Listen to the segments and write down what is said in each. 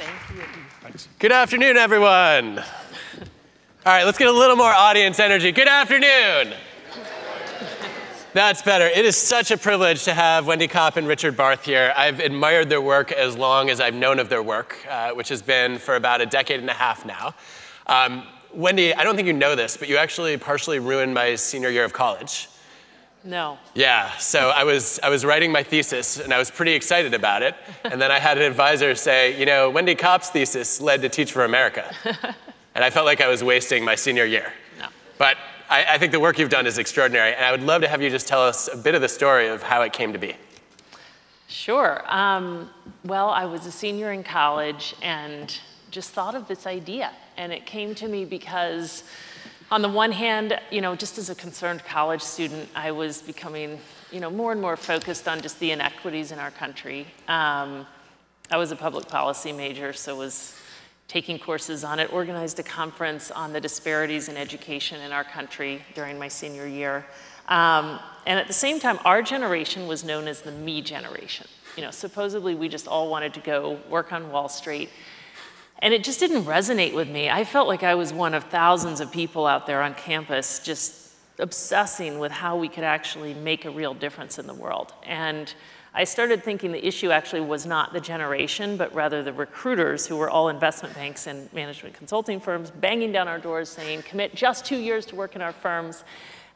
Thank you. Thanks. Good afternoon, everyone. All right, let's get a little more audience energy. Good afternoon. That's better. It is such a privilege to have Wendy Kopp and Richard Barth here. I've admired their work as long as I've known of their work, uh, which has been for about a decade and a half now. Um, Wendy, I don't think you know this, but you actually partially ruined my senior year of college. No. Yeah, so I was, I was writing my thesis and I was pretty excited about it. And then I had an advisor say, you know, Wendy Kopp's thesis led to Teach for America. and I felt like I was wasting my senior year. No. But I, I, think the work you've done is extraordinary, and I would love to have you just tell us a bit of the story of how it came to be. Sure. Um, well, I was a senior in college and just thought of this idea, and it came to me because, on the one hand, you know, just as a concerned college student, I was becoming, you know, more and more focused on just the inequities in our country. Um, I was a public policy major, so was taking courses on it, organized a conference on the disparities in education in our country during my senior year. Um, and at the same time, our generation was known as the me generation. You know, supposedly we just all wanted to go work on Wall Street. And it just didn't resonate with me. I felt like I was one of thousands of people out there on campus just obsessing with how we could actually make a real difference in the world. And I started thinking the issue actually was not the generation, but rather the recruiters who were all investment banks and management consulting firms banging down our doors saying, commit just two years to work in our firms.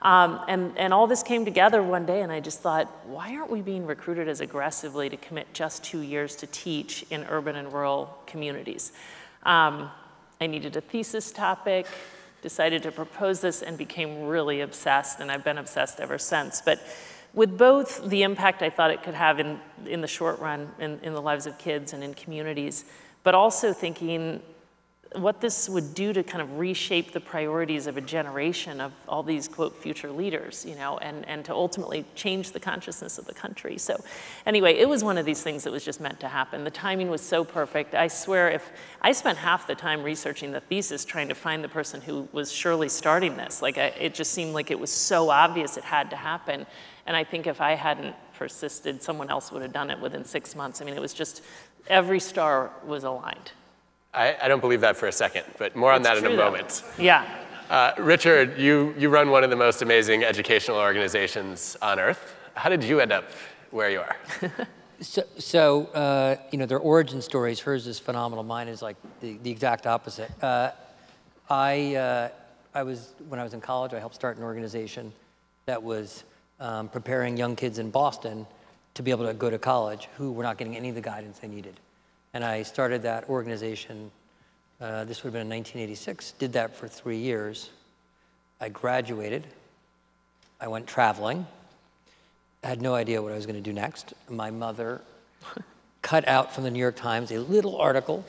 Um, and, and all this came together one day, and I just thought, why aren't we being recruited as aggressively to commit just two years to teach in urban and rural communities? Um, I needed a thesis topic, decided to propose this, and became really obsessed, and I've been obsessed ever since. But with both the impact I thought it could have in, in the short run in, in the lives of kids and in communities, but also thinking what this would do to kind of reshape the priorities of a generation of all these quote future leaders you know and, and to ultimately change the consciousness of the country so anyway it was one of these things that was just meant to happen the timing was so perfect i swear if i spent half the time researching the thesis trying to find the person who was surely starting this like I, it just seemed like it was so obvious it had to happen and I think if I hadn't persisted, someone else would have done it within six months. I mean, it was just every star was aligned. I, I don't believe that for a second, but more on it's that in a though. moment. Yeah. Uh, Richard, you, you run one of the most amazing educational organizations on earth. How did you end up where you are? so, so uh, you know, their origin stories, hers is phenomenal. Mine is like the, the exact opposite. Uh, I, uh, I was, when I was in college, I helped start an organization that was um, preparing young kids in Boston to be able to go to college who were not getting any of the guidance they needed. And I started that organization, uh, this would have been in 1986, did that for three years. I graduated, I went traveling, I had no idea what I was going to do next. My mother cut out from the New York Times a little article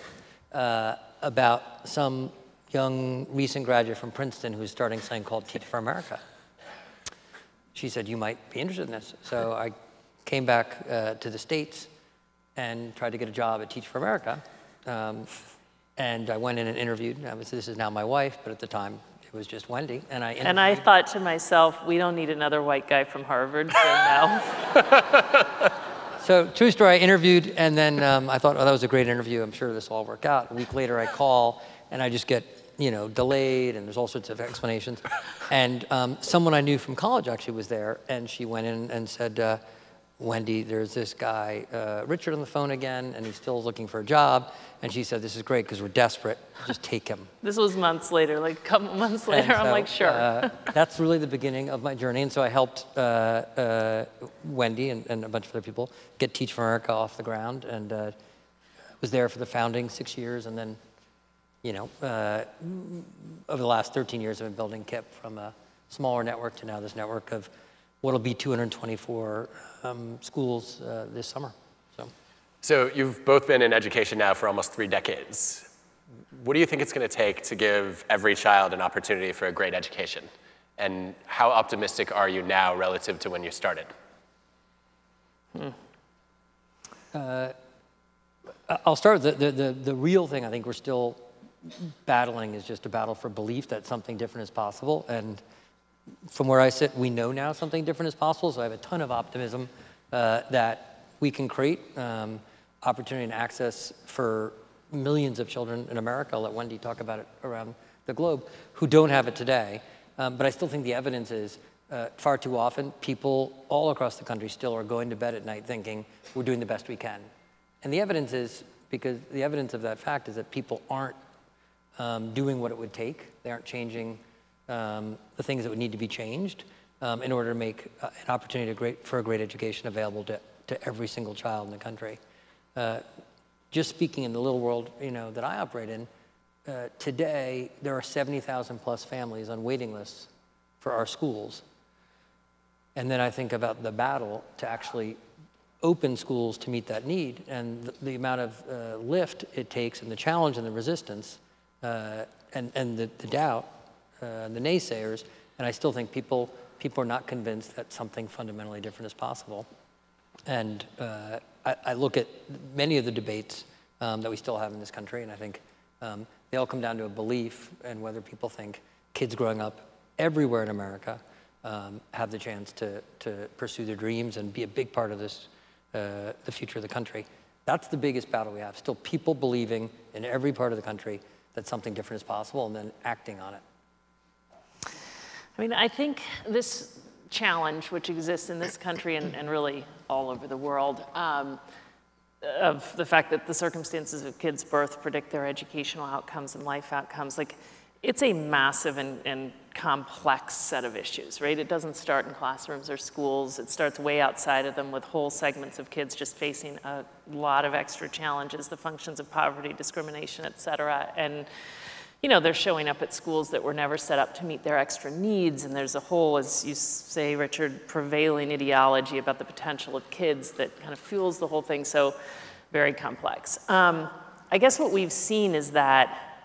uh, about some young recent graduate from Princeton who's starting something called Teach for America she said, you might be interested in this. So I came back uh, to the States and tried to get a job at Teach for America. Um, and I went in and interviewed. I was, this is now my wife, but at the time it was just Wendy. And I and I thought to myself, we don't need another white guy from Harvard, so no. so true story, I interviewed, and then um, I thought, oh, that was a great interview. I'm sure this will all work out. A week later, I call, and I just get you know, delayed, and there's all sorts of explanations. And um, someone I knew from college actually was there, and she went in and said, uh, Wendy, there's this guy, uh, Richard, on the phone again, and he's still looking for a job. And she said, this is great because we're desperate. Just take him. This was months later, like a couple months later. So, I'm like, sure. uh, that's really the beginning of my journey. And so I helped uh, uh, Wendy and, and, a bunch of other people get Teach for America off the ground, and uh, was there for the founding six years, and then you know, uh, over the last 13 years, I've been building KIPP from a smaller network to now this network of what'll be 224 um, schools uh, this summer. So. so you've both been in education now for almost three decades. What do you think it's going to take to give every child an opportunity for a great education? And how optimistic are you now relative to when you started? Hmm. Uh, I'll start with the, the, the, the real thing I think we're still battling is just a battle for belief that something different is possible. And from where I sit, we know now something different is possible. So I have a ton of optimism uh, that we can create um, opportunity and access for millions of children in America, I'll let Wendy talk about it around the globe, who don't have it today. Um, but I still think the evidence is uh, far too often people all across the country still are going to bed at night thinking we're doing the best we can. And the evidence is, because the evidence of that fact is that people aren't um, doing what it would take. They aren't changing um, the things that would need to be changed um, in order to make uh, an opportunity great, for a great education available to, to every single child in the country. Uh, just speaking in the little world you know, that I operate in, uh, today there are 70,000 plus families on waiting lists for our schools. And then I think about the battle to actually open schools to meet that need and the, the amount of uh, lift it takes and the challenge and the resistance uh, and, and the, the doubt uh, the naysayers. And I still think people, people are not convinced that something fundamentally different is possible. And uh, I, I, look at many of the debates um, that we still have in this country, and I think um, they all come down to a belief and whether people think kids growing up everywhere in America um, have the chance to, to pursue their dreams and be a big part of this, uh, the future of the country. That's the biggest battle we have. Still people believing in every part of the country that something different is possible and then acting on it. I mean, I think this challenge, which exists in this country and, and really all over the world, um, of the fact that the circumstances of kids' birth predict their educational outcomes and life outcomes, like it's a massive and, and, complex set of issues, right? It doesn't start in classrooms or schools. It starts way outside of them with whole segments of kids just facing a lot of extra challenges, the functions of poverty, discrimination, et cetera. And, you know, they're showing up at schools that were never set up to meet their extra needs. And there's a whole, as you say, Richard, prevailing ideology about the potential of kids that kind of fuels the whole thing. So very complex. Um, I guess what we've seen is that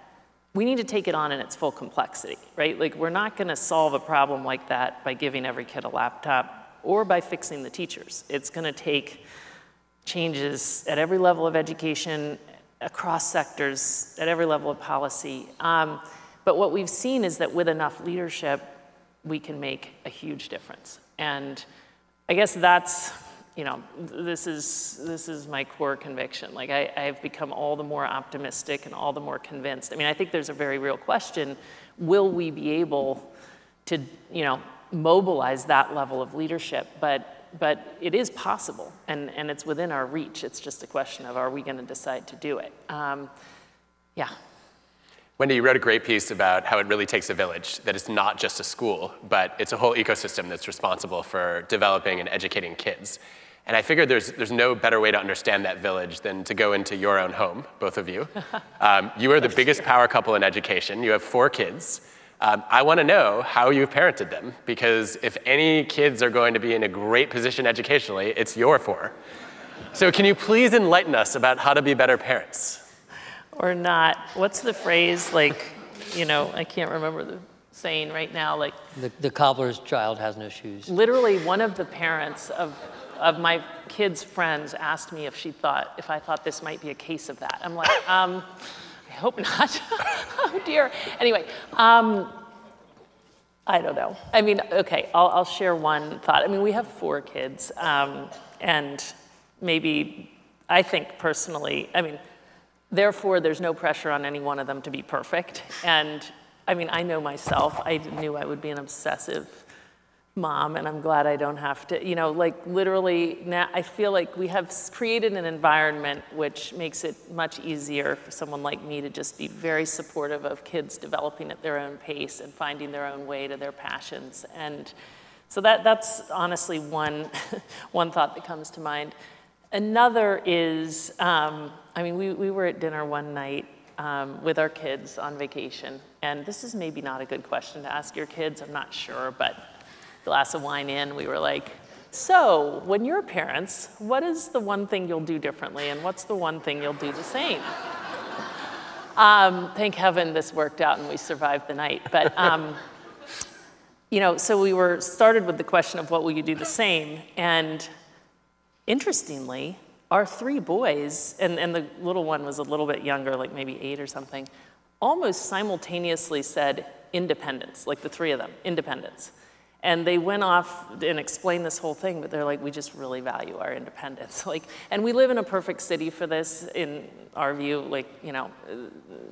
we need to take it on in its full complexity, right? Like, we're not gonna solve a problem like that by giving every kid a laptop or by fixing the teachers. It's gonna take changes at every level of education, across sectors, at every level of policy. Um, but what we've seen is that with enough leadership, we can make a huge difference. And I guess that's you know, this is, this is my core conviction. Like, I, I've become all the more optimistic and all the more convinced. I mean, I think there's a very real question will we be able to, you know, mobilize that level of leadership? But, but it is possible, and, and it's within our reach. It's just a question of are we going to decide to do it? Um, yeah. Wendy, you wrote a great piece about how it really takes a village, that it's not just a school, but it's a whole ecosystem that's responsible for developing and educating kids. And I figured there's, there's no better way to understand that village than to go into your own home, both of you. Um, you are the biggest power couple in education. You have four kids. Um, I want to know how you've parented them, because if any kids are going to be in a great position educationally, it's your four. So can you please enlighten us about how to be better parents? or not. What's the phrase like, you know, I can't remember the saying right now, like. The, the cobbler's child has no shoes. Literally, one of the parents of, of my kids' friends asked me if she thought, if I thought this might be a case of that. I'm like, um, I hope not. oh dear. Anyway, um, I don't know. I mean, okay, I'll, I'll, share one thought. I mean, we have four kids, um, and maybe I think personally, I mean, Therefore, there's no pressure on any one of them to be perfect. And I mean, I know myself, I knew I would be an obsessive mom, and I'm glad I don't have to, you know, like literally, now I feel like we have created an environment which makes it much easier for someone like me to just be very supportive of kids developing at their own pace and finding their own way to their passions. And so that, that's honestly one, one thought that comes to mind. Another is, um, I mean, we, we were at dinner one night um, with our kids on vacation, and this is maybe not a good question to ask your kids, I'm not sure, but glass of wine in, we were like, so when you're parents, what is the one thing you'll do differently, and what's the one thing you'll do the same? Um, thank heaven this worked out and we survived the night. But um, you know, so we were started with the question of what will you do the same, and Interestingly, our three boys, and, and the little one was a little bit younger, like maybe eight or something, almost simultaneously said independence, like the three of them, independence. And they went off and explained this whole thing, but they're like, we just really value our independence. Like, and we live in a perfect city for this, in our view. Like, you know,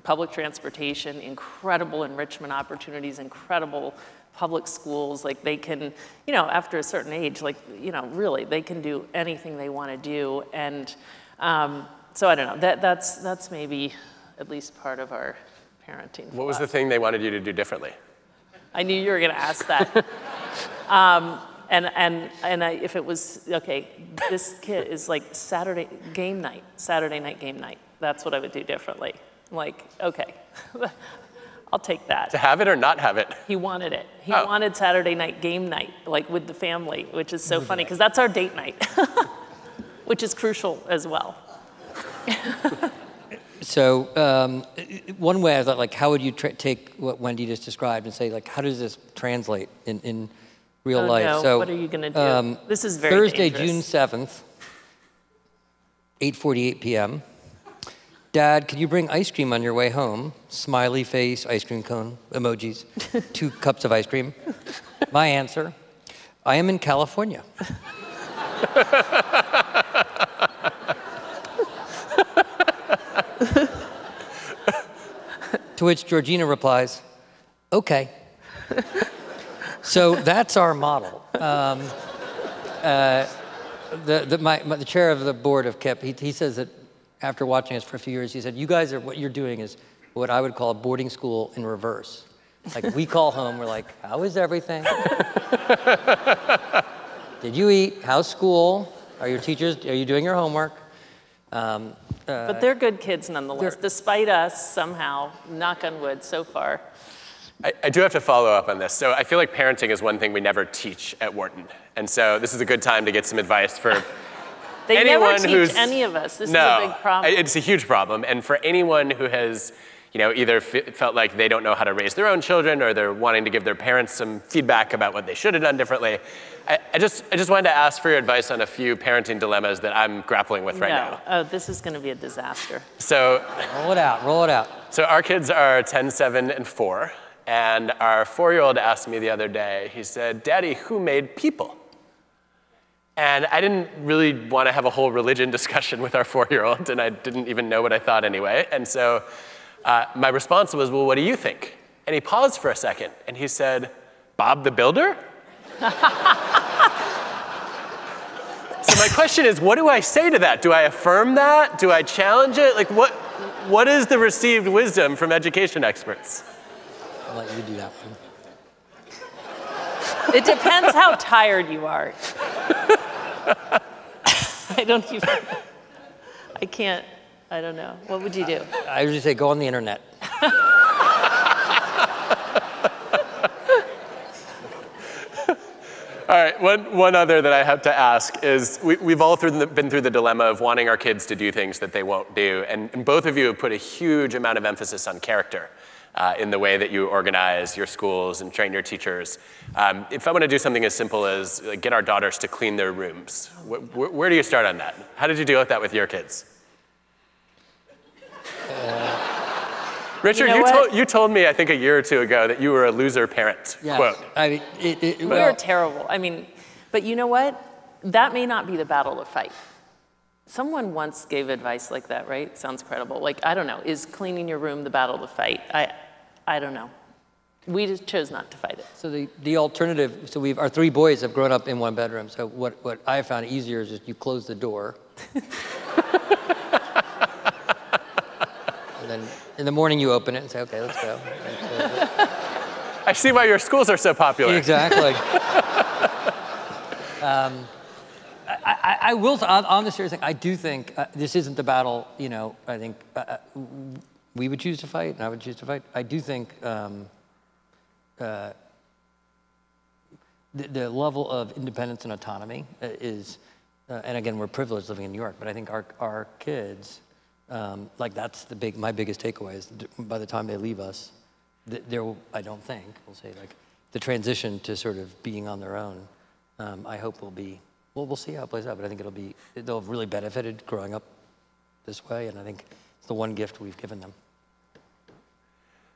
public transportation, incredible enrichment opportunities, incredible public schools. Like, they can, you know, after a certain age, like, you know, really, they can do anything they want to do. And um, so I don't know. That that's that's maybe at least part of our parenting. What was the thing they wanted you to do differently? I knew you were going to ask that. um, and and and I, if it was okay, this kid is like Saturday game night, Saturday night game night. That's what I would do differently. Like, okay, I'll take that. To have it or not have it? He wanted it. He Oh. wanted Saturday night game night, like with the family, which is so funny because that's our date night, which is crucial as well. So um, one way I thought, like, how would you take what Wendy just described and say, like, how does this translate in, in real Oh, life? no. So What are you gonna do? This is very Thursday, dangerous. June seventh, eight forty-eight p.m. Dad, could you bring ice cream on your way home? Smiley face, ice cream cone, emojis, two cups of ice cream. My answer: I am in California. To which Georgina replies, okay. so that's our model. Um, uh, the, the, my, my, the chair of the board of KIPP, he, he says that after watching us for a few years, he said, you guys are, what you're doing is what I would call a boarding school in reverse. Like we call home, we're like, how is everything? Did you eat? How's school? Are your teachers, are you doing your homework? Um, But uh, they're good kids nonetheless, despite us somehow, knock on wood, so far. I, I do have to follow up on this. So I feel like parenting is one thing we never teach at Wharton. And so this is a good time to get some advice for They anyone never teach who's any of us. This no, is a big problem. It's a huge problem. And for anyone who has, you know, either fe- felt like they don't know how to raise their own children or they're wanting to give their parents some feedback about what they should have done differently, I, I just, I just wanted to ask for your advice on a few parenting dilemmas that I'm grappling with right no. now. Oh, this is going to be a disaster. So, roll it out, roll it out. so our kids are 10, 7, and 4. And our four-year-old asked me the other day, he said, Daddy, who made people? And I didn't really want to have a whole religion discussion with our four-year-old, and I didn't even know what I thought anyway. And so uh, my response was, well, what do you think? And he paused for a second, and he said, Bob the Builder? So my question is, what do I say to that? Do I affirm that? Do I challenge it? Like, what, what is the received wisdom from education experts? I'll let you do that one. It depends how tired you are. I don't even, I can't, I don't know. What would you do? I usually say go on the internet. right, one, one other that I have to ask is we, we've all through the, been through the dilemma of wanting our kids to do things that they won't do. And, and both of you have put a huge amount of emphasis on character uh, in the way that you organize your schools and train your teachers. Um, if I want to do something as simple as like, get our daughters to clean their rooms, wh- wh- where do you start on that? How did you deal with that with your kids? Richard, know you, told, you told me, I think, a year or two ago that you were a loser parent. Quote. I mean, it, it, We well, are terrible. I mean, but you know what? That may not be the battle to fight. Someone once gave advice like that, right? Sounds credible. Like, I don't know, is cleaning your room the battle to fight? I, I don't know. We just chose not to fight it. So the, the alternative, so we've, our three boys have grown up in one bedroom. So what, what I found easier is just you close the door. and then in the morning you open it and say, okay, let's go. And close it. I see why your schools are so popular. Exactly. um, I, I, I will, on, on the serious thing, I do think uh, this isn't the battle, you know, I think uh, uh, we would choose to fight and I would choose to fight. I do think um, uh, the, the level of independence and autonomy uh, is, uh, and again, we're privileged living in New York, but I think our, our kids, um, like that's the big, my biggest takeaway is by the time they leave us, there will, I don't think, we'll say like the transition to sort of being on their own, um, I hope will be, well, we'll see how it plays out, but I think it'll be, they'll have really benefited growing up this way, and I think it's the one gift we've given them.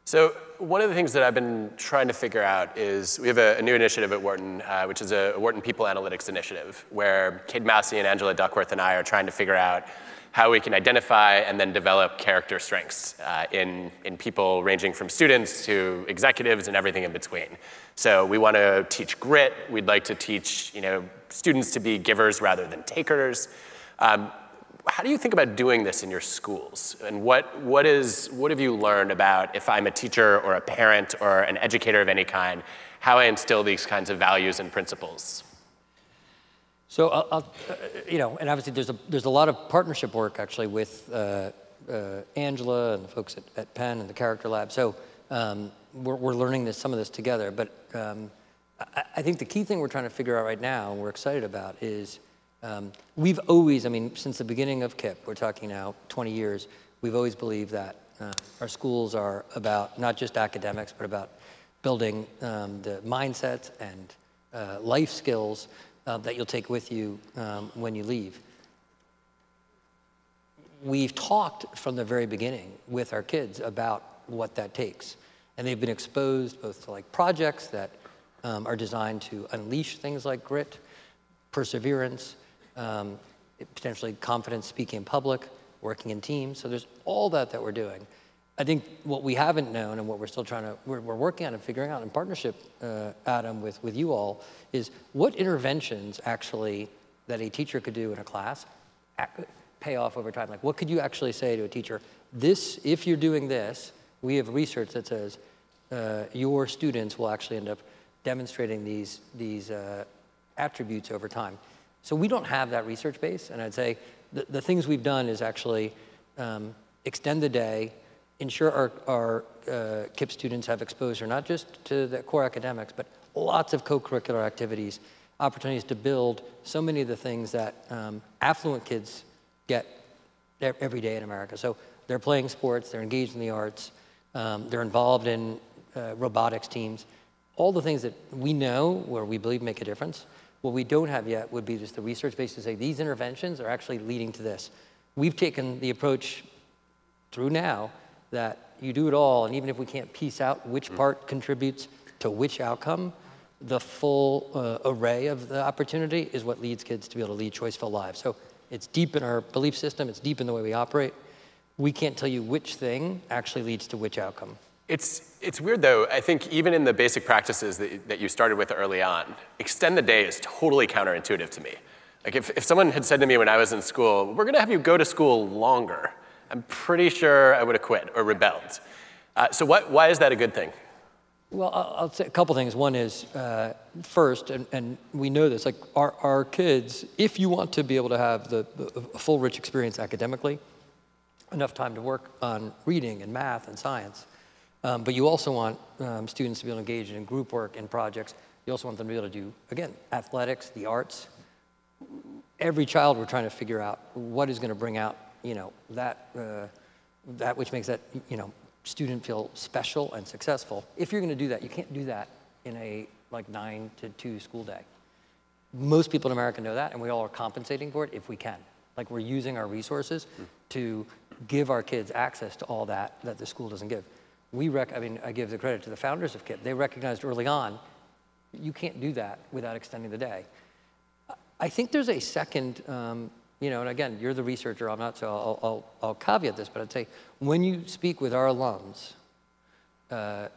So one of the things that I've been trying to figure out is we have a, a new initiative at Wharton, uh, which is a Wharton People Analytics Initiative, where Cade Massey and Angela Duckworth and I are trying to figure out how we can identify and then develop character strengths uh, in, in people ranging from students to executives and everything in between. So we want to teach grit. We'd like to teach you know, students to be givers rather than takers. Um, how do you think about doing this in your schools? And what, what, is, what have you learned about if I'm a teacher or a parent or an educator of any kind, how I instill these kinds of values and principles? So, I'll, I'll, uh, you know, and obviously there's a, there's a lot of partnership work actually with uh, uh, Angela and the folks at, at Penn and the Character Lab. So um, we're, we're learning this, some of this together. But um, I, I, think the key thing we're trying to figure out right now and we're excited about is um, we've always, I mean, since the beginning of KIPP, we're talking now 20 years, we've always believed that uh, our schools are about not just academics, but about building um, the mindsets and uh, life skills uh, that you'll take with you um, when you leave. We've talked from the very beginning with our kids about what that takes. And they've been exposed both to like projects that um, are designed to unleash things like grit, perseverance, um, potentially confidence speaking in public, working in teams. So there's all that that we're doing. I think what we haven't known and what we're still trying to, we're, we're working on and figuring out in partnership, uh, Adam, with, with you all, is what interventions actually that a teacher could do in a class pay off over time. Like what could you actually say to a teacher, this, if you're doing this, we have research that says uh, your students will actually end up demonstrating these, these uh, attributes over time. So we don't have that research base, and I'd say the, the things we've done is actually um, extend the day, ensure our, our uh, KIPP students have exposure not just to the core academics, but lots of co-curricular activities, opportunities to build so many of the things that um, affluent kids get every day in America. So they're playing sports, they're engaged in the arts, um, they're involved in uh, robotics teams, all the things that we know where we believe make a difference. What we don't have yet would be just the research base to say these interventions are actually leading to this. We've taken the approach through now that you do it all, and even if we can't piece out which mm. part contributes to which outcome, the full uh, array of the opportunity is what leads kids to be able to lead choiceful lives. So it's deep in our belief system, it's deep in the way we operate. We can't tell you which thing actually leads to which outcome. It's, it's weird though, I think even in the basic practices that, that you started with early on, extend the day is totally counterintuitive to me. Like if, if someone had said to me when I was in school, we're gonna have you go to school longer, I'm pretty sure I would have quit or rebelled. Uh, so what, why is that a good thing? Well, I'll say a couple things. One is, uh, first, and, and, we know this, like our, our kids, if you want to be able to have the, the full rich experience academically, enough time to work on reading and math and science, um, but you also want um, students to be able to engage in group work and projects. You also want them to be able to do, again, athletics, the arts. Every child, we're trying to figure out what is going to bring out, you know, that, uh, that which makes that, you know, student feel special and successful. If you're going to do that, you can't do that in a like nine to two school day. Most people in America know that, and we all are compensating for it if we can. Like we're using our resources mm. to give our kids access to all that that the school doesn't give we rec- I mean, I give the credit to the founders of KIPP. They recognized early on, you can't do that without extending the day. I think there's a second, um, you know, and again, you're the researcher, I'm not, so I'll, I'll, I'll caveat this, but I'd say when you speak with our alums, uh,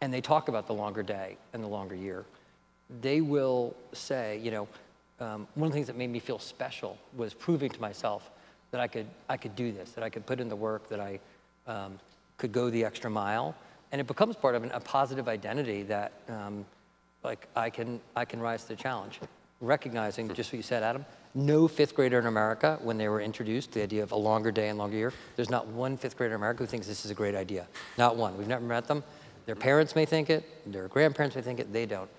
and they talk about the longer day and the longer year, they will say, you know, um, one of the things that made me feel special was proving to myself that I could, I could do this, that I could put in the work, that I, um, could go the extra mile. And it becomes part of an, a positive identity that, um, like, I can, I can rise to the challenge. Recognizing, just what you said, Adam, no fifth grader in America, when they were introduced the idea of a longer day and longer year, there's not one fifth grader in America who thinks this is a great idea. Not one. We've never met them. Their parents may think it, their grandparents may think it, they don't.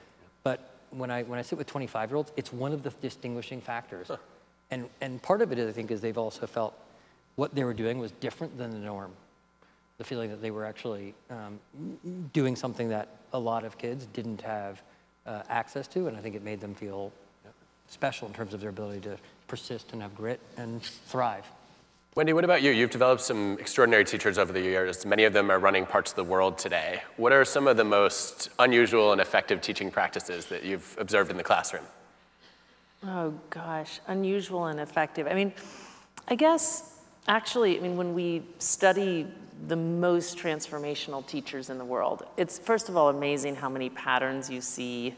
But when I, when I sit with 25 year olds, it's one of the distinguishing factors. And, and part of it, I think, is they've also felt what they were doing was different than the norm the feeling that they were actually um, doing something that a lot of kids didn't have uh, access to, and I think it made them feel special in terms of their ability to persist and have grit and thrive. Wendy, what about you? You've developed some extraordinary teachers over the years. Many of them are running parts of the world today. What are some of the most unusual and effective teaching practices that you've observed in the classroom? Oh gosh, unusual and effective. I mean, I guess actually, I mean, when we study the most transformational teachers in the world, it's first of all amazing how many patterns you see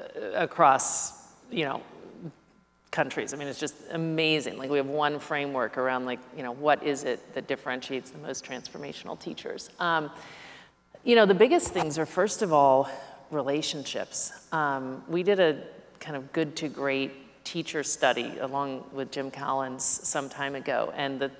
uh, across, you know, countries. I mean, it's just amazing. Like we have one framework around like, you know, what is it that differentiates the most transformational teachers? Um, you know, the biggest things are first of all, relationships. Um, we did a kind of good to great teacher study along with Jim Collins some time ago. And the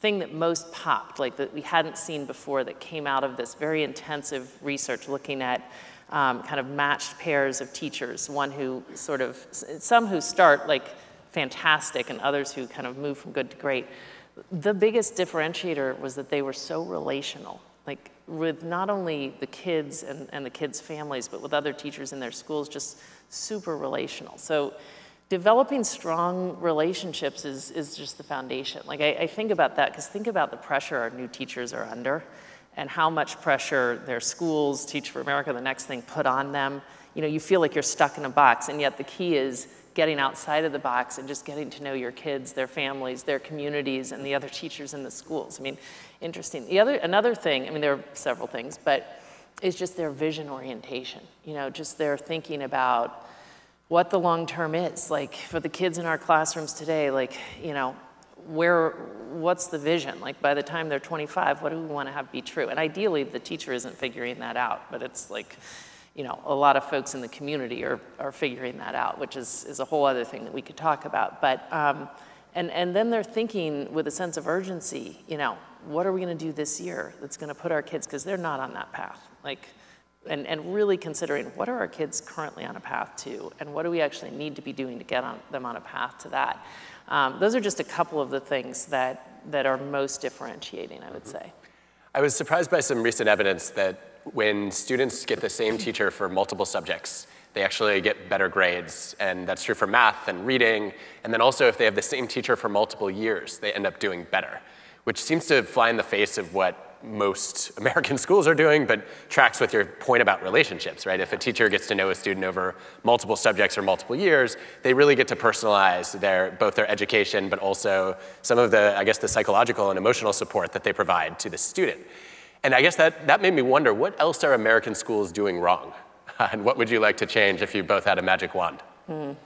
thing that most popped, like that we hadn't seen before that came out of this very intensive research looking at um, kind of matched pairs of teachers, one who sort of, some who start like fantastic and others who kind of move from good to great. The biggest differentiator was that they were so relational, like with not only the kids and, and the kids' families, but with other teachers in their schools, just super relational. So developing strong relationships is, is just the foundation. Like I, I think about that, because think about the pressure our new teachers are under and how much pressure their schools, Teach for America, the next thing, put on them. You know, you feel like you're stuck in a box, and yet the key is getting outside of the box and just getting to know your kids, their families, their communities, and the other teachers in the schools. I mean, interesting. The other, another thing, I mean, there are several things, but is just their vision orientation. You know, just their thinking about what the long term is. Like for the kids in our classrooms today, like, you know, where, what's the vision? Like by the time they're 25, what do we want to have be true? And ideally, the teacher isn't figuring that out, but it's like, you know, a lot of folks in the community are, are figuring that out, which is, is a whole other thing that we could talk about. But, um, and, and then they're thinking with a sense of urgency, you know, what are we going to do this year that's going to put our kids, because they're not on that path. Like, and, and really considering what are our kids currently on a path to, and what do we actually need to be doing to get on, them on a path to that. Um, those are just a couple of the things that, that are most differentiating, I would say. I was surprised by some recent evidence that when students get the same teacher for multiple subjects, they actually get better grades. And that's true for math and reading. And then also, if they have the same teacher for multiple years, they end up doing better, which seems to fly in the face of what most American schools are doing, but tracks with your point about relationships, right? If a teacher gets to know a student over multiple subjects or multiple years, they really get to personalize their, both their education, but also some of the, I guess, the psychological and emotional support that they provide to the student. And I guess that, that made me wonder, what else are American schools doing wrong? and what would you like to change if you both had a magic wand? Mm.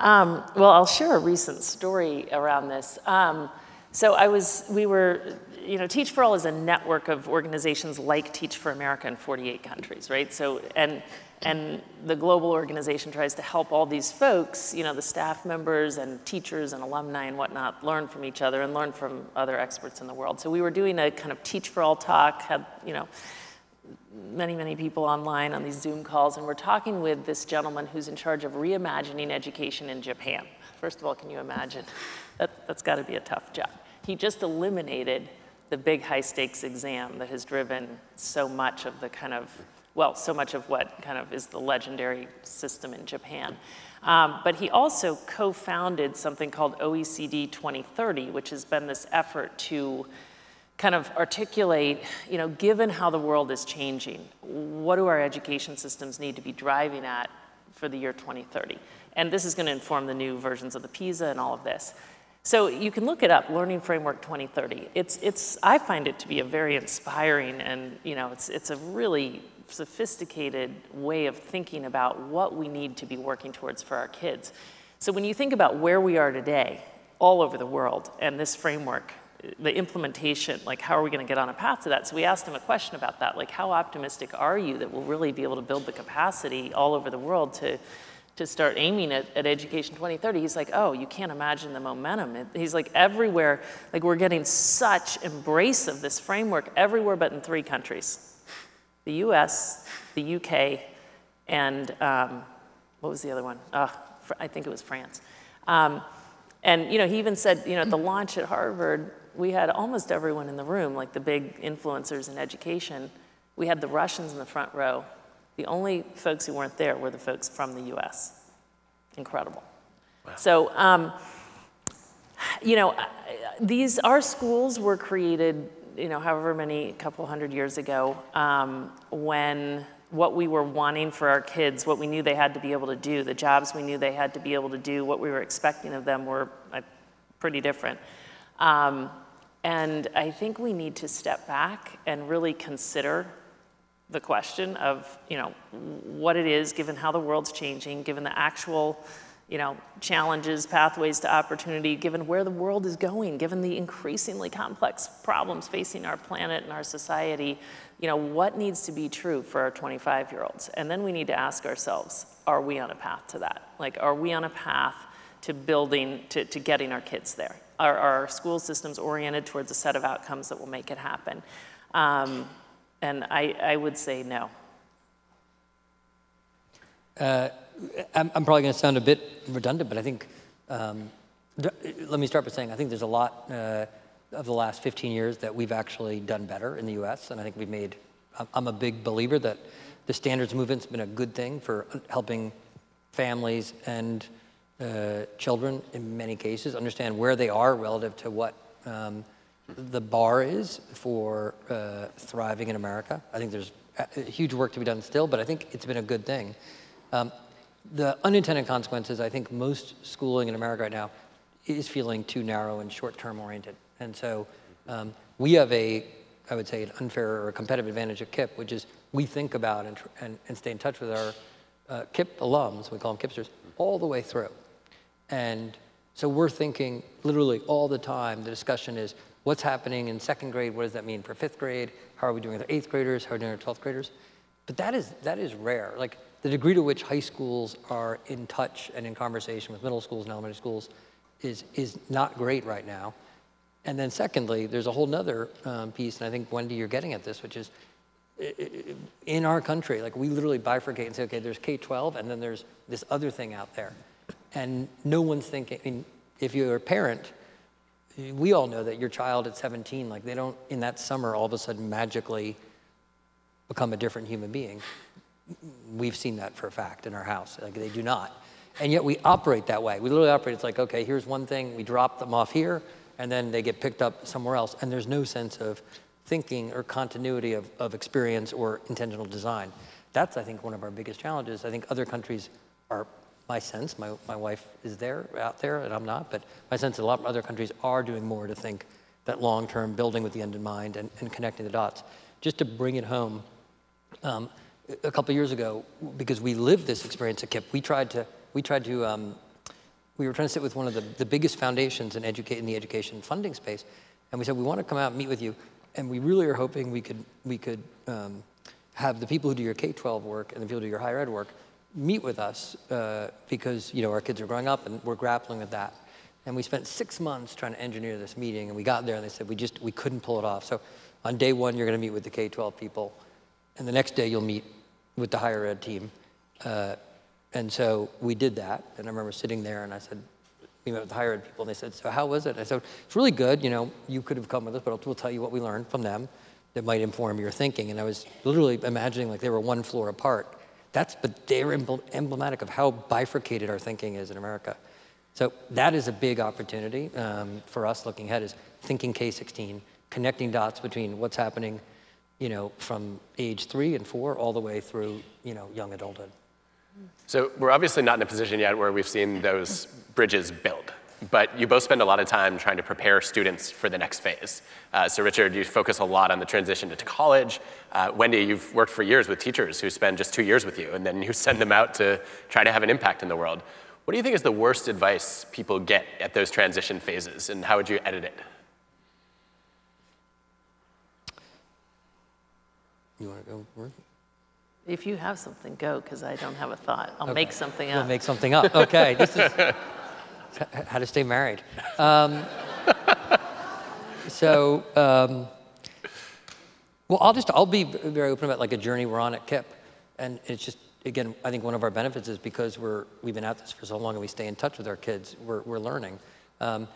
Um, well, I'll share a recent story around this. Um, so I was, we were, you know, Teach for All is a network of organizations like Teach for America in 48 countries, right? So, and, and the global organization tries to help all these folks, you know, the staff members and teachers and alumni and whatnot, learn from each other and learn from other experts in the world. So we were doing a kind of Teach for All talk, had, you know, many, many people online on these Zoom calls, and we're talking with this gentleman who's in charge of reimagining education in Japan. First of all, can you imagine? That, that's got to be a tough job. He just eliminated the big high stakes exam that has driven so much of the kind of, well, so much of what kind of is the legendary system in Japan. Um, but he also co-founded something called OECD 2030, which has been this effort to kind of articulate, you know, given how the world is changing, what do our education systems need to be driving at for the year 2030? And this is going to inform the new versions of the PISA and all of this. So you can look it up, Learning Framework 2030. It's, it's, I find it to be a very inspiring and, you know, it's, it's a really sophisticated way of thinking about what we need to be working towards for our kids. So when you think about where we are today, all over the world, and this framework, the implementation, like how are we going to get on a path to that? So we asked him a question about that, like how optimistic are you that we'll really be able to build the capacity all over the world to to start aiming at, at Education 2030, he's like, oh, you can't imagine the momentum. It, he's like, everywhere, like we're getting such embrace of this framework everywhere but in three countries the US, the UK, and um, what was the other one? Uh, I think it was France. Um, and you know, he even said, you know, at the launch at Harvard, we had almost everyone in the room, like the big influencers in education. We had the Russians in the front row, the only folks who weren't there were the folks from the US. Incredible. Wow. So, um, you know, these, our schools were created, you know, however many, couple hundred years ago, um, when what we were wanting for our kids, what we knew they had to be able to do, the jobs we knew they had to be able to do, what we were expecting of them were uh, pretty different. Um, and I think we need to step back and really consider the question of, you know, what it is, given how the world's changing, given the actual, you know, challenges, pathways to opportunity, given where the world is going, given the increasingly complex problems facing our planet and our society, you know, what needs to be true for our 25 year olds? And then we need to ask ourselves, are we on a path to that? Like, are we on a path to building, to, to getting our kids there? Are, are our school systems oriented towards a set of outcomes that will make it happen? Um, and I, I would say no. Uh, I'm, I'm, probably going to sound a bit redundant, but I think, um, let me start by saying I think there's a lot uh, of the last 15 years that we've actually done better in the US. And I think we've made, I'm a big believer that the standards movement's been a good thing for helping families and uh, children in many cases understand where they are relative to what um, the bar is for uh, thriving in America. I think there's huge work to be done still, but I think it's been a good thing. Um, the unintended consequences, I think most schooling in America right now is feeling too narrow and short-term oriented. And so um, we have a, I would say, an unfair or a competitive advantage at KIPP, which is we think about and, and, and stay in touch with our uh, KIPP alums, we call them KIPPsters, all the way through. And so we're thinking literally all the time, the discussion is, what's happening in second grade? What does that mean for fifth grade? How are we doing with our eighth graders? How are we doing with our 12th graders? But that is, that is rare. Like the degree to which high schools are in touch and in conversation with middle schools and elementary schools is, is not great right now. And then secondly, there's a whole nother um, piece, and I think, Wendy, you're getting at this, which is in our country, like we literally bifurcate and say, okay, there's K-12, and then there's this other thing out there. And no one's thinking, I mean, if you're a parent, we all know that your child at 17, like they don't, in that summer, all of a sudden magically become a different human being. We've seen that for a fact in our house. Like they do not. And yet we operate that way. We literally operate, it's like, okay, here's one thing, we drop them off here, and then they get picked up somewhere else. And there's no sense of thinking or continuity of, of experience or intentional design. That's, I think, one of our biggest challenges. I think other countries are, my sense, my, my wife is there, out there, and I'm not, but my sense is a lot of other countries are doing more to think that long-term building with the end in mind and, and connecting the dots. Just to bring it home, um, a couple years ago, because we lived this experience at KIPP, we tried to, we tried to um, we were trying to sit with one of the, the biggest foundations in, educate, in the education funding space, and we said, we want to come out and meet with you, and we really are hoping we could, we could um, have the people who do your K-12 work and the people who do your higher ed work meet with us uh, because you know our kids are growing up and we're grappling with that. And we spent six months trying to engineer this meeting, and we got there and they said we just we couldn't pull it off. So on day one, you're going to meet with the K-12 people, and the next day you'll meet with the higher ed team. Uh, and so we did that. And I remember sitting there and I said, we met with the higher ed people and they said, so how was it? I said, it's really good. You know, you could have come with us, but we'll tell you what we learned from them that might inform your thinking. And I was literally imagining like they were one floor apart. That's, but they're emblematic of how bifurcated our thinking is in America. So that is a big opportunity um, for us looking ahead is thinking K-16, connecting dots between what's happening, you know, from age three and four all the way through, you know, young adulthood. So we're obviously not in a position yet where we've seen those bridges build. But you both spend a lot of time trying to prepare students for the next phase. Uh, so Richard, you focus a lot on the transition to college. Uh, Wendy, you've worked for years with teachers who spend just two years with you, and then you send them out to try to have an impact in the world. What do you think is the worst advice people get at those transition phases, and how would you edit it? You want to go? If you have something, go, because I don't have a thought. I'll okay. make something up. We'll make something up. Okay, this is how to stay married. Um, so, um, well, I'll just, I'll be very open about like a journey we're on at KIPP. And it's just, again, I think one of our benefits is because we're, we've been at this for so long and we stay in touch with our kids, we're, we're learning. Um,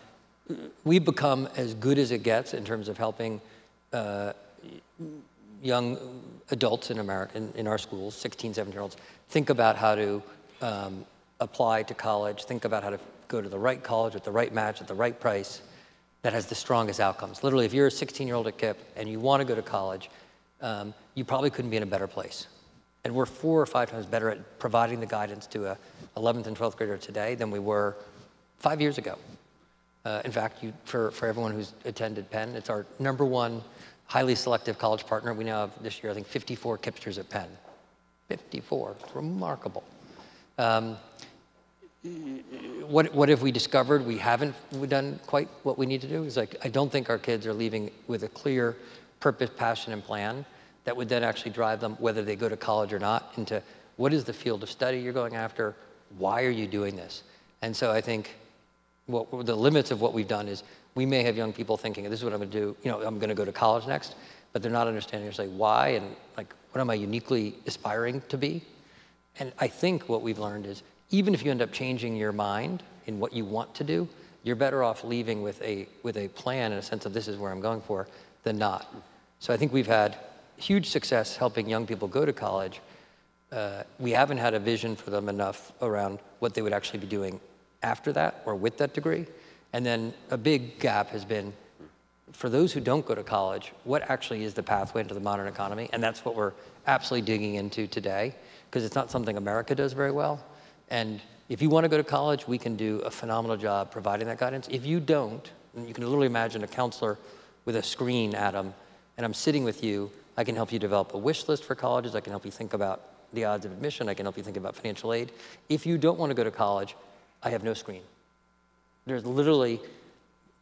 we've become as good as it gets in terms of helping uh, young adults in America, in, in, our schools, 16, 17 year olds, think about how to um, apply to college, think about how to go to the right college at the right match at the right price. that has the strongest outcomes. Literally, if you're a 16-year-old at KIPP and you want to go to college, um, you probably couldn't be in a better place. And we're four or five times better at providing the guidance to a 11th and 12th grader today than we were five years ago. Uh, in fact, you, for, for everyone who's attended Penn, it's our number one highly selective college partner. We now have this year, I think, 54 KIPPsters at Penn. 54, it's remarkable. Um, what, what have we discovered we haven't done quite what we need to do? Is like, I don't think our kids are leaving with a clear purpose, passion, and plan that would then actually drive them, whether they go to college or not, into what is the field of study you're going after? Why are you doing this? And so I think what, the limits of what we've done is we may have young people thinking, this is what I'm going to do, you know, I'm going to go to college next, but they're not understanding, say, why and like, what am I uniquely aspiring to be? And I think what we've learned is even if you end up changing your mind in what you want to do, you're better off leaving with a, with a plan and a sense of this is where I'm going for than not. So I think we've had huge success helping young people go to college. Uh, we haven't had a vision for them enough around what they would actually be doing after that or with that degree. And then a big gap has been for those who don't go to college, what actually is the pathway into the modern economy? And that's what we're absolutely digging into today because it's not something America does very well. And if you want to go to college, we can do a phenomenal job providing that guidance. If you don't, you can literally imagine a counselor with a screen, Adam, and I'm sitting with you. I can help you develop a wish list for colleges. I can help you think about the odds of admission. I can help you think about financial aid. If you don't want to go to college, I have no screen. There's literally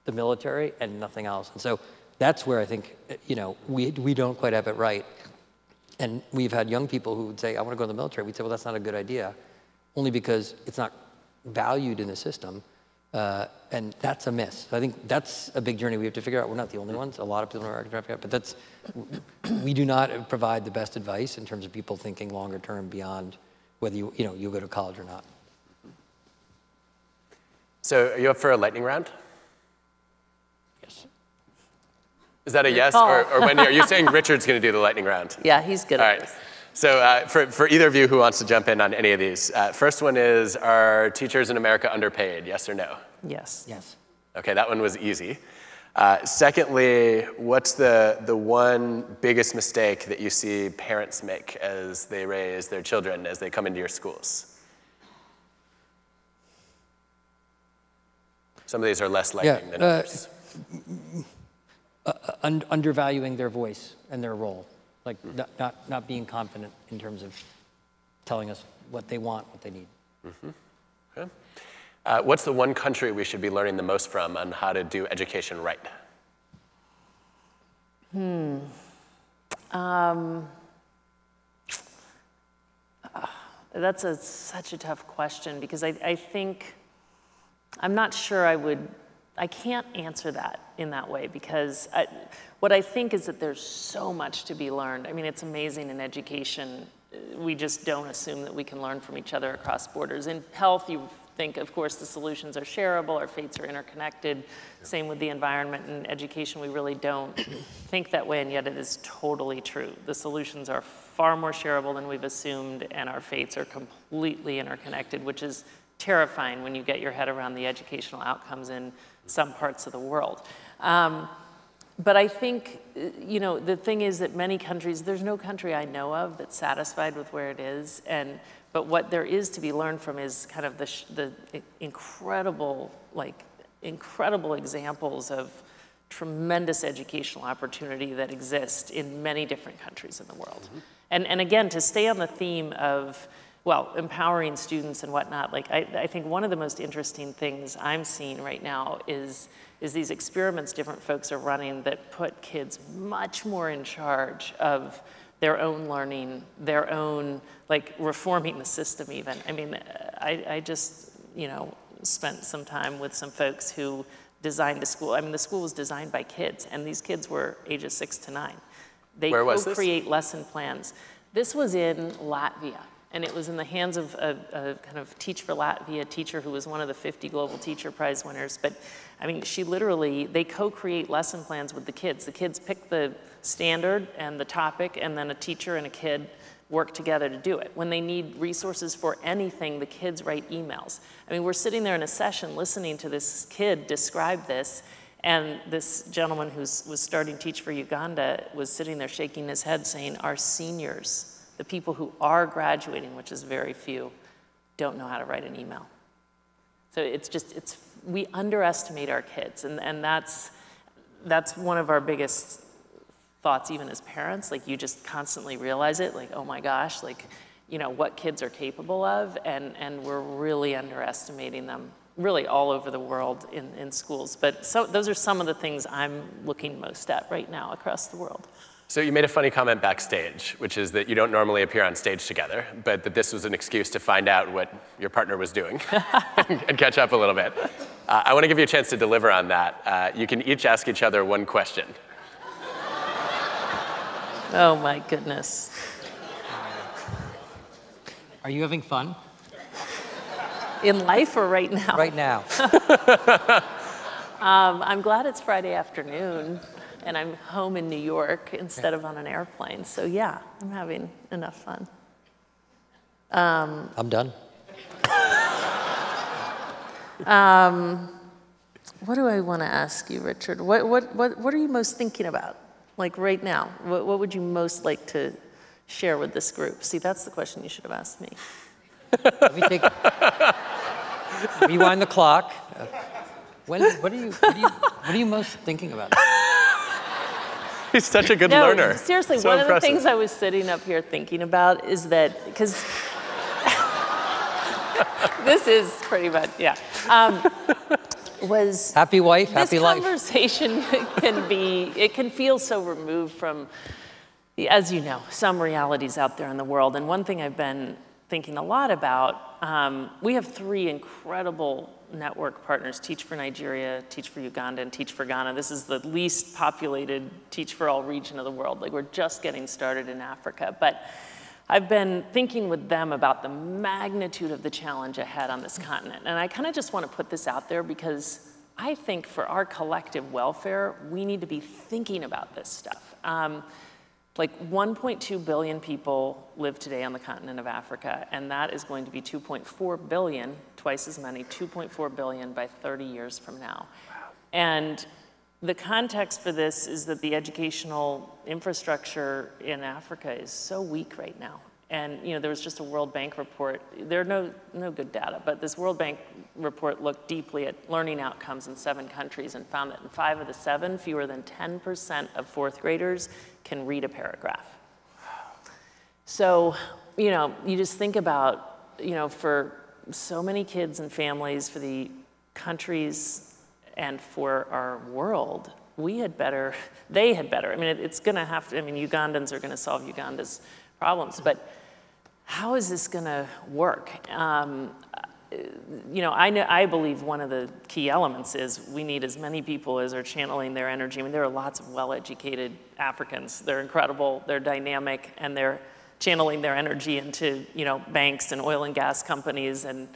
the military and nothing else. And so that's where I think, you know, we, we don't quite have it right. And we've had young people who would say, I want to go in the military. We'd say, well, that's not a good idea, only because it's not valued in the system. Uh, and that's a miss. So I think that's a big journey we have to figure out. We're not the only ones. A lot of people are figure out, but that's, we do not provide the best advice in terms of people thinking longer term beyond whether you, you know, you go to college or not. So are you up for a lightning round? Yes. Is that a yes? Or, or Wendy, are you saying Richard's going to do the lightning round? Yeah, he's good All at right. this. So uh, for, for either of you who wants to jump in on any of these, uh, first one is, are teachers in America underpaid, yes or no? Yes. Yes. Okay, that one was easy. Uh, secondly, what's the, the one biggest mistake that you see parents make as they raise their children, as they come into your schools? Some of these are less lightning Yeah, than uh, others. Un- undervaluing their voice and their role, like not, not, not being confident in terms of telling us what they want, what they need. Okay. Uh, what's the one country we should be learning the most from on how to do education right? Hmm. Um. That's a, such a tough question because I, I think, I'm not sure I would, I can't answer that in that way because I, what I think is that there's so much to be learned. I mean, it's amazing in education. uh, We just don't assume that we can learn from each other across borders. In health, you think, of course, the solutions are shareable, our fates are interconnected. Same with the environment. In education, we really don't think that way, and yet it is totally true. The solutions are far more shareable than we've assumed, and our fates are completely interconnected, which is terrifying when you get your head around the educational outcomes in some parts of the world. Um, but I think, uh, you know, the thing is that many countries, there's no country I know of that's satisfied with where it is. And, but what there is to be learned from is kind of the, sh- the incredible, like, incredible examples of tremendous educational opportunity that exist in many different countries in the world. And, and again, to stay on the theme of, well, empowering students and whatnot, like I, I think one of the most interesting things I'm seeing right now is, is these experiments different folks are running that put kids much more in charge of their own learning, their own, like reforming the system even. I mean, I, I just, you know, spent some time with some folks who designed a school. I mean, the school was designed by kids, and these kids were ages six to nine. They Where was this? co-create lesson plans. This was in Latvia, and it was in the hands of a, a kind of Teach for Latvia teacher who was one of the 50 Global Teacher Prize winners. But I mean, she literally, they co-create lesson plans with the kids. The kids pick the standard and the topic, and then a teacher and a kid work together to do it. When they need resources for anything, the kids write emails. I mean, we're sitting there in a session listening to this kid describe this, And this gentleman who was starting Teach for Uganda was sitting there shaking his head saying, Our seniors, the people who are graduating, which is very few, don't know how to write an email. So it's just, it's, we underestimate our kids, and, and that's, that's one of our biggest thoughts, even as parents. Like, you just constantly realize it, like, oh my gosh, like, you know, what kids are capable of, and, and we're really underestimating them really all over the world in, in schools. But so, those are some of the things I'm looking most at right now across the world. So you made a funny comment backstage, which is that you don't normally appear on stage together, but that this was an excuse to find out what your partner was doing and catch up a little bit. Uh, I want to give you a chance to deliver on that. Uh, you can each ask each other one question. Oh my goodness. Are you having fun? In life or right now? Right now. um, I'm glad it's Friday afternoon and I'm home in New York instead of on an airplane. So yeah, I'm having enough fun. Um, I'm done. um, what do I want to ask you, Richard? What, what, what, what are you most thinking about, like right now? What, what would you most like to share with this group? See, that's the question you should have asked me. Let me take, rewind the clock. When, what, are you, what, are you, what are you most thinking about? He's such a good no, learner. Seriously, so one impressive. of the things I was sitting up here thinking about is that, because this is pretty much, yeah. Um, was happy wife, happy life. This conversation can be, it can feel so removed from, as you know, some realities out there in the world. And one thing I've been thinking a lot about, um, we have three incredible network partners, Teach for Nigeria, Teach for Uganda, and Teach for Ghana. This is the least populated Teach for All region of the world. Like we're just getting started in Africa. But I've been thinking with them about the magnitude of the challenge ahead on this continent. And I kind of just want to put this out there because I think for our collective welfare, we need to be thinking about this stuff. Um, like 1.2 billion people live today on the continent of Africa, and that is going to be 2.4 billion, twice as many, 2.4 billion by 30 years from now. Wow. And the context for this is that the educational infrastructure in Africa is so weak right now. And you know, there was just a World Bank report. There are no, no good data, but this World Bank report looked deeply at learning outcomes in seven countries and found that in five of the seven, fewer than 10% of fourth graders can read a paragraph. So, you know, you just think about, you know, for so many kids and families, for the countries and for our world, we had better, they had better. I mean, it, it's gonna have to, I mean, Ugandans are gonna solve Uganda's problems. But how is this going to work? Um, you know, I, know, I believe one of the key elements is we need as many people as are channeling their energy. I mean, there are lots of well-educated Africans. They're incredible, they're dynamic, and they're channeling their energy into, you know, banks and oil and gas companies and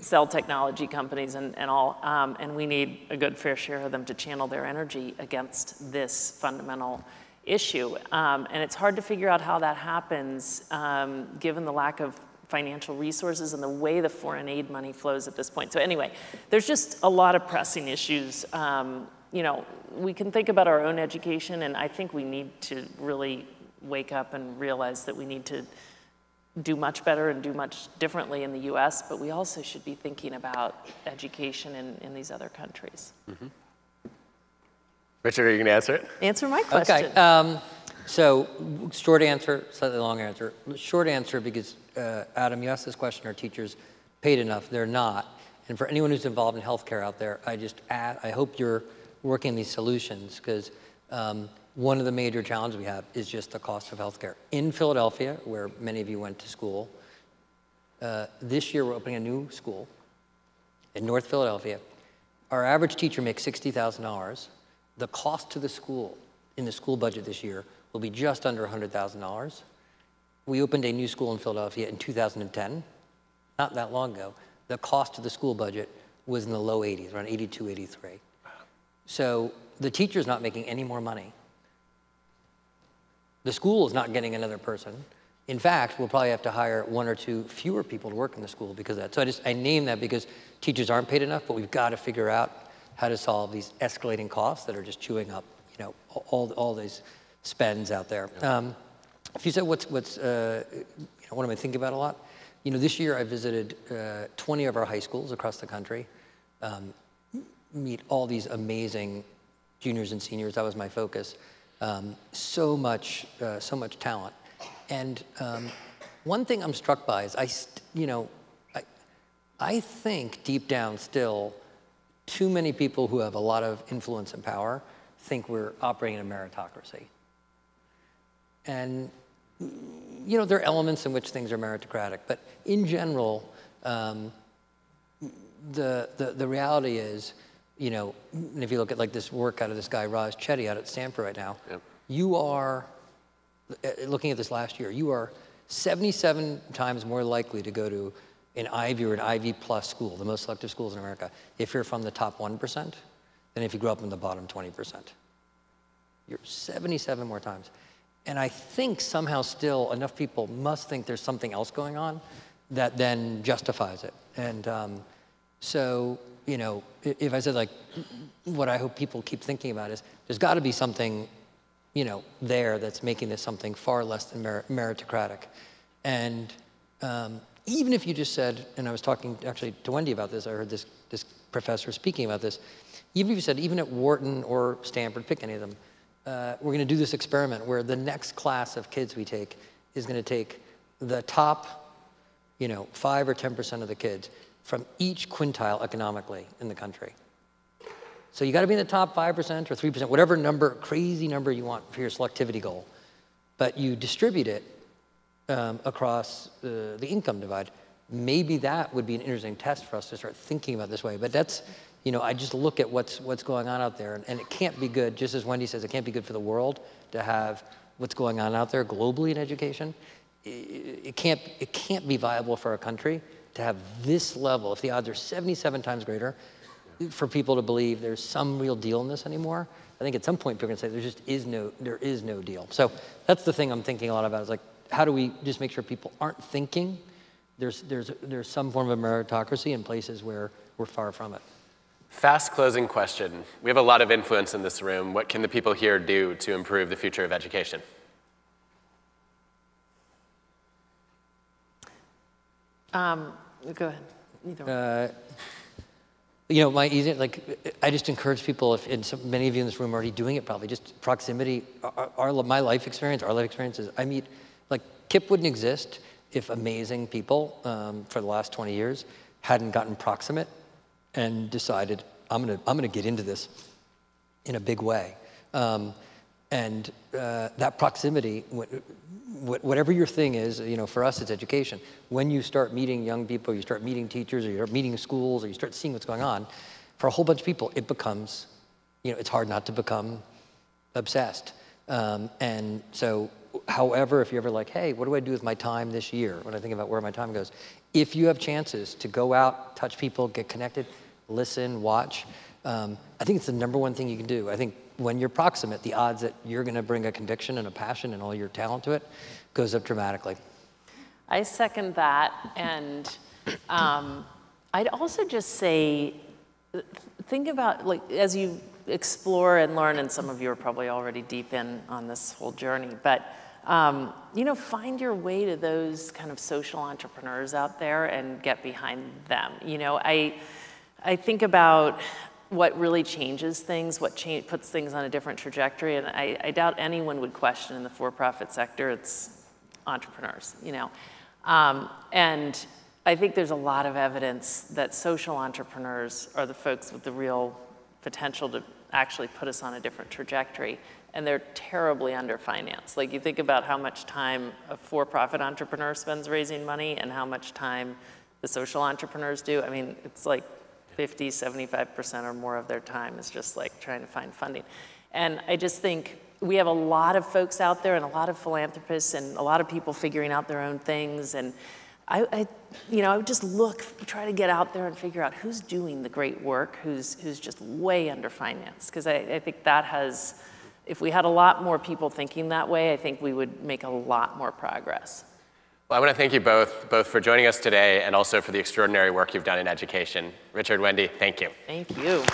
cell technology companies and, and all. Um, and we need a good fair share of them to channel their energy against this fundamental issue. Um, and it's hard to figure out how that happens um, given the lack of financial resources and the way the foreign aid money flows at this point. So anyway, there's just a lot of pressing issues. Um, you know, we can think about our own education, and I think we need to really wake up and realize that we need to do much better and do much differently in the US, but we also should be thinking about education in, in these other countries. Mm -hmm. Richard, are you going to answer it? Answer my question. Okay. Um, so, short answer, slightly long answer. Short answer because, uh, Adam, you asked this question are teachers paid enough? They're not. And for anyone who's involved in healthcare out there, I just add, I hope you're working these solutions because um, one of the major challenges we have is just the cost of healthcare. In Philadelphia, where many of you went to school, uh, this year we're opening a new school in North Philadelphia. Our average teacher makes $60,000 the cost to the school in the school budget this year will be just under $100,000. We opened a new school in Philadelphia in 2010, not that long ago. The cost to the school budget was in the low 80s, around 82, 83. So the teacher's not making any more money. The school is not getting another person. In fact, we'll probably have to hire one or two fewer people to work in the school because of that. So I just I name that because teachers aren't paid enough, but we've got to figure out how to solve these escalating costs that are just chewing up, you know, all, all these spends out there. Um, if you said what's, what's uh, you know, what am I thinking about a lot? You know, this year I visited uh, 20 of our high schools across the country, um, meet all these amazing juniors and seniors. That was my focus. Um, so much, uh, so much talent. And um, one thing I'm struck by is I, you know, I, I think deep down still, too many people who have a lot of influence and power think we're operating in a meritocracy. And you know, there are elements in which things are meritocratic, but in general, um, the, the, the reality is, you know, and if you look at like this work out of this guy, Raj Chetty out at Stanford right now, yep. you are, uh, looking at this last year, you are 77 times more likely to go to an Ivy or an Ivy plus school, the most selective schools in America, if you're from the top 1% than if you grew up in the bottom 20%. You're 77 more times. And I think somehow still enough people must think there's something else going on that then justifies it. And um, so, you know, if I said like, what I hope people keep thinking about is there's got to be something, you know, there that's making this something far less than mer meritocratic. And um, even if you just said, and I was talking actually to Wendy about this, I heard this, this professor speaking about this, even if you said, even at Wharton or Stanford, pick any of them, uh, we're going to do this experiment where the next class of kids we take is going to take the top, you know, five or 10% of the kids from each quintile economically in the country. So you got to be in the top 5% or 3%, whatever number, crazy number you want for your selectivity goal. But you distribute it um, across uh, the income divide. Maybe that would be an interesting test for us to start thinking about this way. But that's, you know, I just look at what's, what's going on out there, and, and, it can't be good, just as Wendy says, it can't be good for the world to have what's going on out there globally in education. It, it, can't, it can't be viable for a country to have this level, if the odds are 77 times greater, for people to believe there's some real deal in this anymore. I think at some point people are gonna say there just is no, there is no deal. So that's the thing I'm thinking a lot about is like, how do we just make sure people aren't thinking there's, there's, there's some form of meritocracy in places where we're far from it. Fast closing question. We have a lot of influence in this room. What can the people here do to improve the future of education? Um, go ahead. Uh, you know, my easy, like, I just encourage people, if, and so many of you in this room are already doing it probably, just proximity, our, our, my life experience, our life experiences, I meet, like, KIPP wouldn't exist if amazing people um, for the last 20 years hadn't gotten proximate and decided, I'm gonna, I'm gonna get into this in a big way. Um, and uh, that proximity, whatever your thing is, you know, for us it's education. When you start meeting young people, you start meeting teachers, or you start meeting schools, or you start seeing what's going on, for a whole bunch of people, it becomes, you know, it's hard not to become obsessed. Um, and so, however, if you're ever like, hey, what do I do with my time this year? When I think about where my time goes, if you have chances to go out, touch people, get connected, listen, watch. Um, I think it's the number one thing you can do. I think when you're proximate, the odds that you're going to bring a conviction and a passion and all your talent to it goes up dramatically. I second that. And um, I'd also just say, think about, like, as you explore and learn, and some of you are probably already deep in on this whole journey, but um, you know, find your way to those kind of social entrepreneurs out there and get behind them. You know, I, I think about what really changes things, what puts things on a different trajectory, and I, I doubt anyone would question in the for-profit sector, it's entrepreneurs, you know. Um, and I think there's a lot of evidence that social entrepreneurs are the folks with the real potential to actually put us on a different trajectory. And they're terribly underfinanced. Like you think about how much time a for-profit entrepreneur spends raising money and how much time the social entrepreneurs do. I mean, it's like 50, 75% or more of their time is just like trying to find funding. And I just think we have a lot of folks out there and a lot of philanthropists and a lot of people figuring out their own things. And I, I you know, I would just look, try to get out there and figure out who's doing the great work, who's, who's just way underfinanced. Because I, I think that has, if we had a lot more people thinking that way, I think we would make a lot more progress. Well, I want to thank you both, both for joining us today and also for the extraordinary work you've done in education. Richard, Wendy, thank you. Thank you.